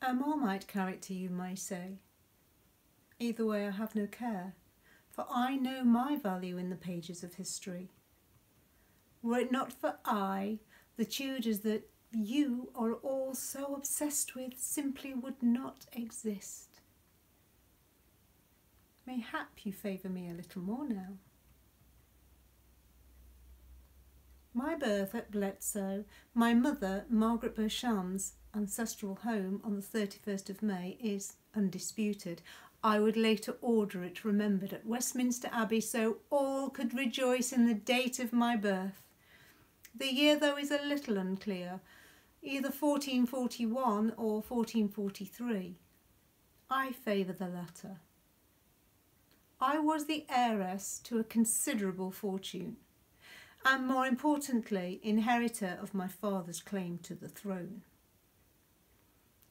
A Marmite character, you may say. Either way, I have no care, for I know my value in the pages of history. Were it not for I, the Tudors that you are all so obsessed with simply would not exist. Mayhap you favour me a little more now. My birth at Bletsoe, my mother, Margaret Beauchamp's ancestral home on the 31st of May, is undisputed. I would later order it remembered at Westminster Abbey so all could rejoice in the date of my birth. The year, though, is a little unclear, either 1441 or 1443. I favour the latter. I was the heiress to a considerable fortune, and more importantly, inheritor of my father's claim to the throne.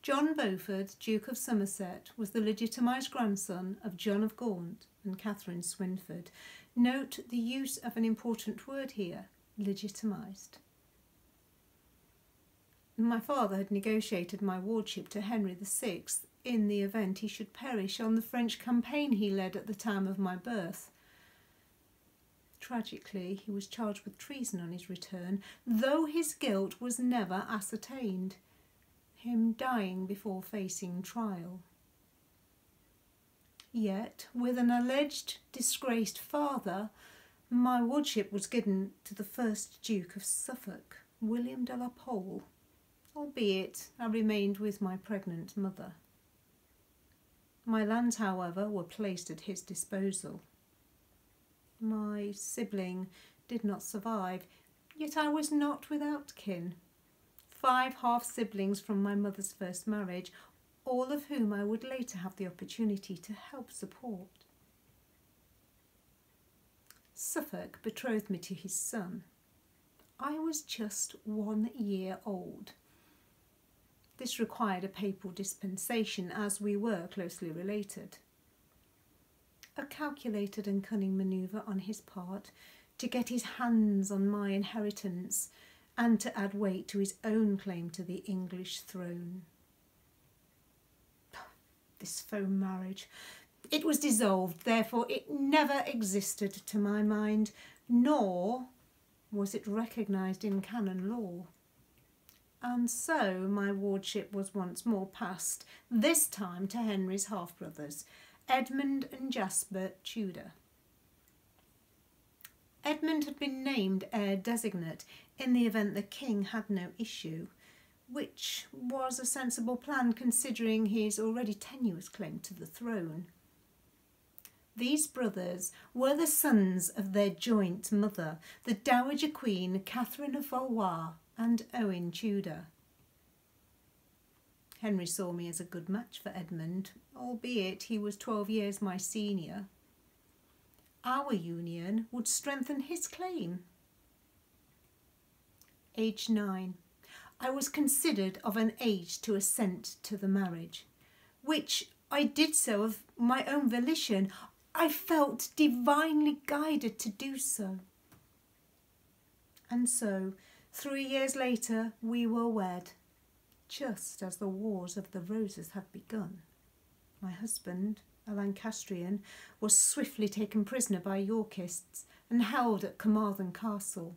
John Beaufort, Duke of Somerset, was the legitimised grandson of John of Gaunt and Catherine Swynford. Note the use of an important word here, legitimised. My father had negotiated my wardship to Henry VI in the event he should perish on the French campaign he led at the time of my birth. Tragically, he was charged with treason on his return, though his guilt was never ascertained, him dying before facing trial. Yet, with an alleged disgraced father, my wardship was given to the first Duke of Suffolk, William de la Pole albeit I remained with my pregnant mother. My lands, however, were placed at his disposal. My sibling did not survive, yet I was not without kin. Five half siblings from my mother's first marriage, all of whom I would later have the opportunity to help support. Suffolk betrothed me to his son. I was just one year old. This required a papal dispensation as we were closely related. A calculated and cunning manoeuvre on his part to get his hands on my inheritance and to add weight to his own claim to the English throne. This faux marriage. It was dissolved, therefore it never existed to my mind, nor was it recognised in canon law. And so my wardship was once more passed, this time to Henry's half brothers, Edmund and Jasper Tudor. Edmund had been named heir designate in the event the king had no issue, which was a sensible plan considering his already tenuous claim to the throne. These brothers were the sons of their joint mother, the Dowager Queen Catherine of Valois, and Owen Tudor. Henry saw me as a good match for Edmund, albeit he was 12 years my senior. Our union would strengthen his claim. Age 9. I was considered of an age to assent to the marriage, which I did so of my own volition. I felt divinely guided to do so. And so Three years later, we were wed, just as the Wars of the Roses had begun. My husband, a Lancastrian, was swiftly taken prisoner by Yorkists and held at Carmarthen Castle.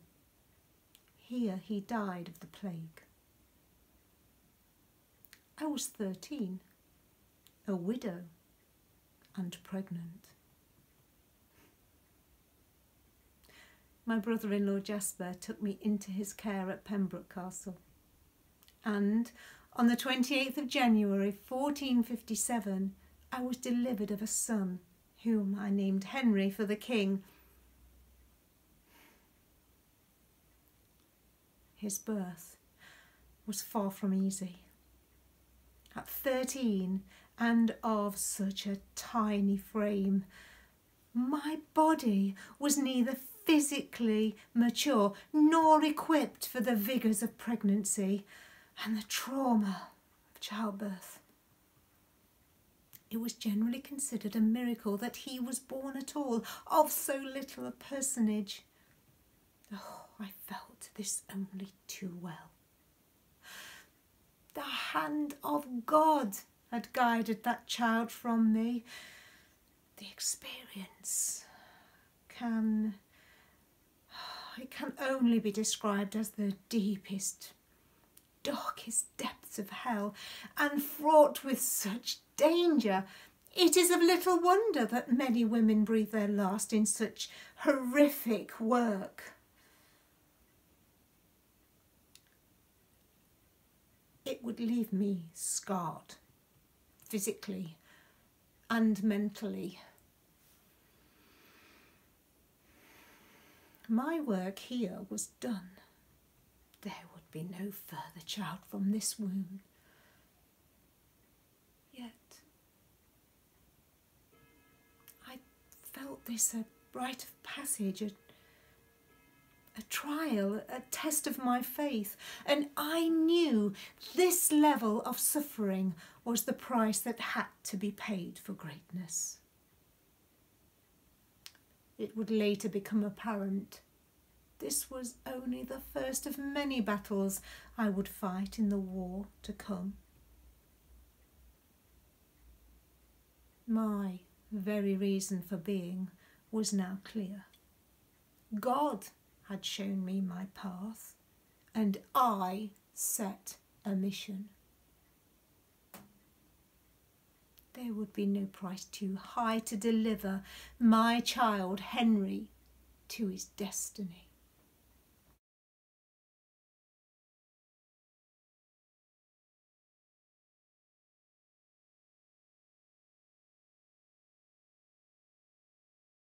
Here he died of the plague. I was thirteen, a widow, and pregnant. my brother-in-law Jasper took me into his care at Pembroke Castle. And on the 28th of January 1457 I was delivered of a son, whom I named Henry for the king. His birth was far from easy. At thirteen and of such a tiny frame, my body was neither physically mature nor equipped for the vigours of pregnancy and the trauma of childbirth. It was generally considered a miracle that he was born at all, of so little a personage. Oh, I felt this only too well. The hand of God had guided that child from me. The experience can it can only be described as the deepest, darkest depths of hell, and fraught with such danger. It is of little wonder that many women breathe their last in such horrific work. It would leave me scarred, physically and mentally. My work here was done. There would be no further child from this womb. Yet I felt this a rite of passage, a, a trial, a test of my faith, and I knew this level of suffering was the price that had to be paid for greatness it would later become apparent. This was only the first of many battles I would fight in the war to come. My very reason for being was now clear. God had shown me my path, and I set a mission. there would be no price too high to deliver my child Henry to his destiny.